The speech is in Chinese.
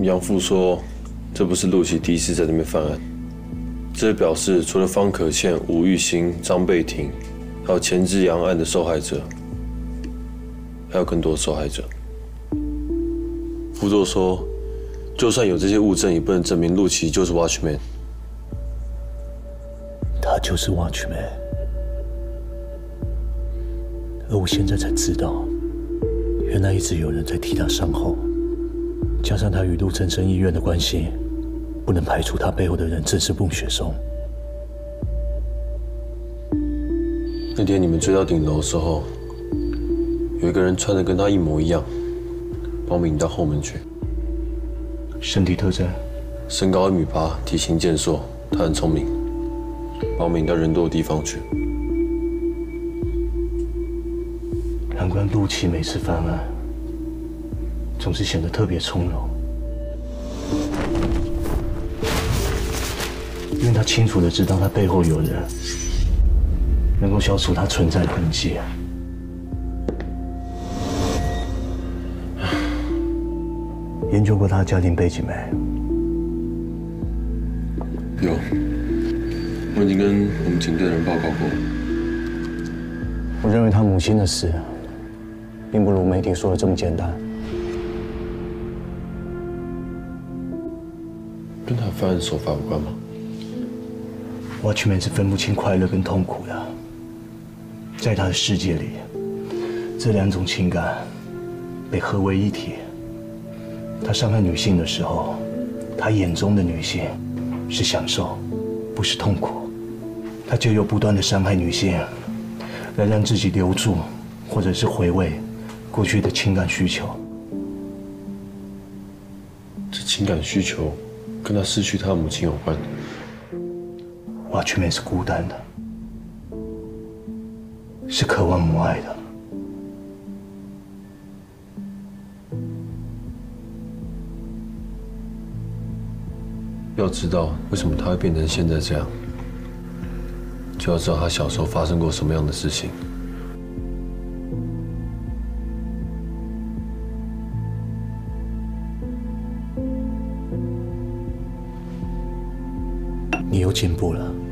杨父说，这不是陆琪第一次在那边犯案，这表示除了方可倩、吴玉兴、张贝婷，还有钱志阳案的受害者，还有更多受害者。副座说，就算有这些物证，也不能证明陆琪就是 Watchman。他就是 Watchman，而我现在才知道，原来一直有人在替他善后。加上他与陆正生医院的关系，不能排除他背后的人正是孟雪松。那天你们追到顶楼的时候，有一个人穿的跟他一模一样，帮我们引到后门去。身体特征：身高一米八，体型健硕，他很聪明，帮我们引到人多的地方去。难怪陆琪每次犯案。总是显得特别从容，因为他清楚的知道他背后有人，能够消除他存在的痕迹。研究过他的家庭背景没？有，我已经跟我们警队的人报告过。我认为他母亲的死，并不如媒体说的这么简单。跟他犯案手法有关吗？我全面是分不清快乐跟痛苦的，在他的世界里，这两种情感被合为一体。他伤害女性的时候，他眼中的女性是享受，不是痛苦。他就又不断的伤害女性，来让自己留住，或者是回味过去的情感需求。这情感需求。跟他失去他母亲有关。瓦全面是孤单的，是渴望母爱的。要知道为什么他会变成现在这样，就要知道他小时候发生过什么样的事情。你又进步了。